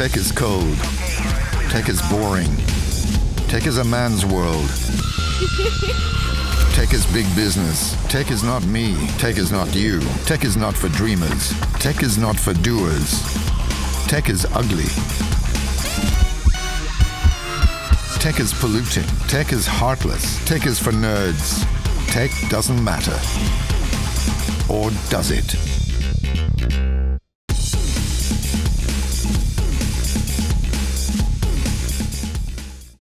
Tech is cold. Tech is boring. Tech is a man's world. Tech is big business. Tech is not me. Tech is not you. Tech is not for dreamers. Tech is not for doers. Tech is ugly. Tech is polluting. Tech is heartless. Tech is for nerds. Tech doesn't matter. Or does it?